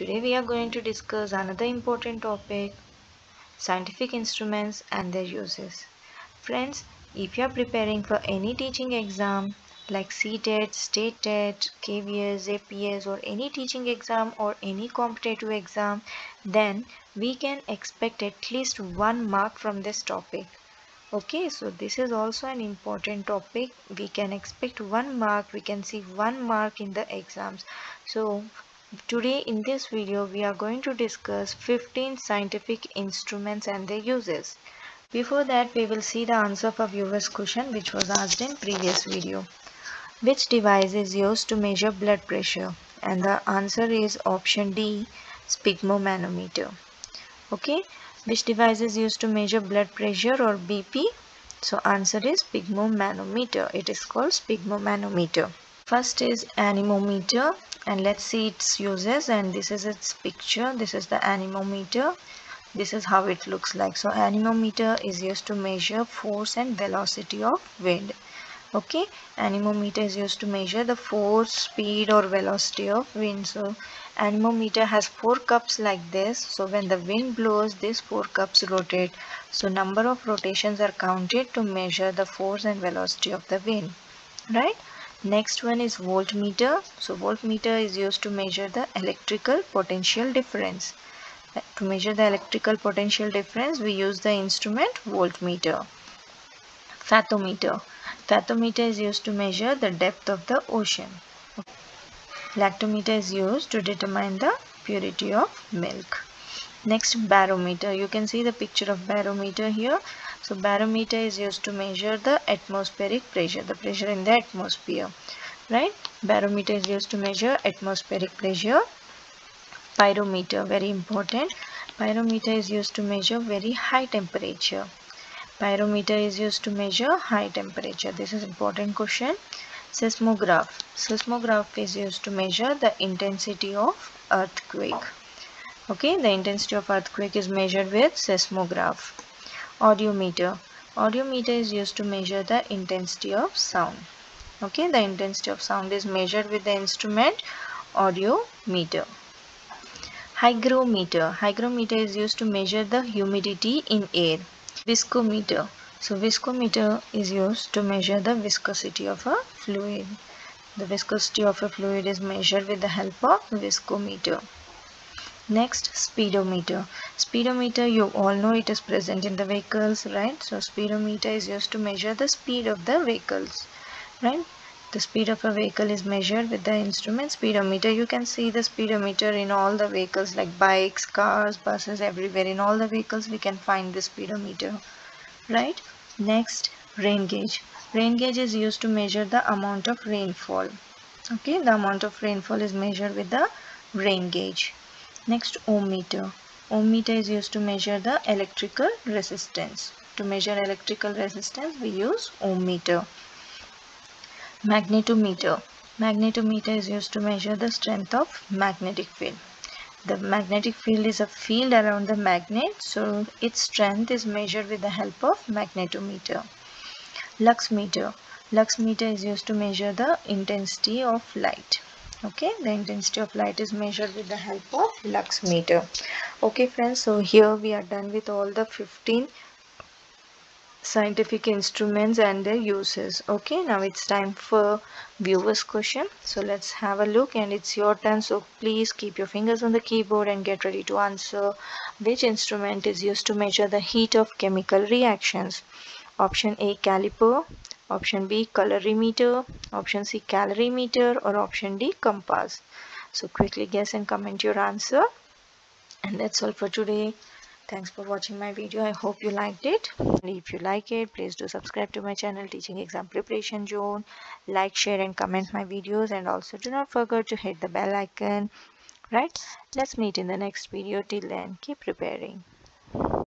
Today we are going to discuss another important topic scientific instruments and their uses. Friends, if you are preparing for any teaching exam like CTET, State TET, KVS, APS or any teaching exam or any competitive exam then we can expect at least one mark from this topic. Okay so this is also an important topic. We can expect one mark we can see one mark in the exams. So today in this video we are going to discuss 15 scientific instruments and their uses before that we will see the answer for viewers question which was asked in previous video which device is used to measure blood pressure and the answer is option D sphygmomanometer okay which device is used to measure blood pressure or BP? So answer is sphygmomanometer. It is called sphygmomanometer. First is anemometer and let's see its uses and this is its picture. This is the anemometer. This is how it looks like. So anemometer is used to measure force and velocity of wind. Okay? Anemometer is used to measure the force speed or velocity of wind. So anemometer has four cups like this. So when the wind blows these four cups rotate. So number of rotations are counted to measure the force and velocity of the wind. Right next one is voltmeter so voltmeter is used to measure the electrical potential difference to measure the electrical potential difference we use the instrument voltmeter fathometer Fathometer is used to measure the depth of the ocean. Lactometer is used to determine the purity of milk. Next barometer. You can see the picture of barometer here. So barometer is used to measure the atmospheric pressure, the pressure in the atmosphere. Right? Barometer is used to measure atmospheric pressure. Pyrometer, very important. Pyrometer is used to measure very high temperature. Pyrometer is used to measure high temperature. This is important question. Seismograph. Seismograph is used to measure the intensity of earthquake. Okay, the intensity of earthquake is measured with seismograph. Audiometer. Audiometer is used to measure the intensity of sound. Okay, the intensity of sound is measured with the instrument audiometer. Hygrometer. Hygrometer is used to measure the humidity in air. Viscometer. So viscometer is used to measure the viscosity of a fluid. The viscosity of a fluid is measured with the help of viscometer. Next, speedometer. Speedometer, you all know it is present in the vehicles, right? So speedometer is used to measure the speed of the vehicles, right? The speed of a vehicle is measured with the instrument speedometer. You can see the speedometer in all the vehicles like bikes, cars, buses, everywhere. In all the vehicles we can find the speedometer. Right? Next, rain gauge. Rain gauge is used to measure the amount of rainfall. Okay, the amount of rainfall is measured with the rain gauge. Next, ohm meter. Ohm meter is used to measure the electrical resistance. To measure electrical resistance, we use ohm meter. Magnetometer. Magnetometer is used to measure the strength of magnetic field. The magnetic field is a field around the magnet, so its strength is measured with the help of magnetometer. Lux meter. Lux meter is used to measure the intensity of light. Okay, the intensity of light is measured with the help of lux meter. Okay friends, so here we are done with all the 15 scientific instruments and their uses. Okay now it's time for viewers question. So let's have a look and it's your turn. So please keep your fingers on the keyboard and get ready to answer which instrument is used to measure the heat of chemical reactions. Option a caliper option b colorimeter option c calorimeter or option d compass so quickly guess and comment your answer and that's all for today Thanks for watching my video. I hope you liked it. If you like it, please do subscribe to my channel Teaching Exam Preparation Zone. Like, share and comment my videos and also do not forget to hit the bell icon. Right? Let's meet in the next video. Till then, keep preparing.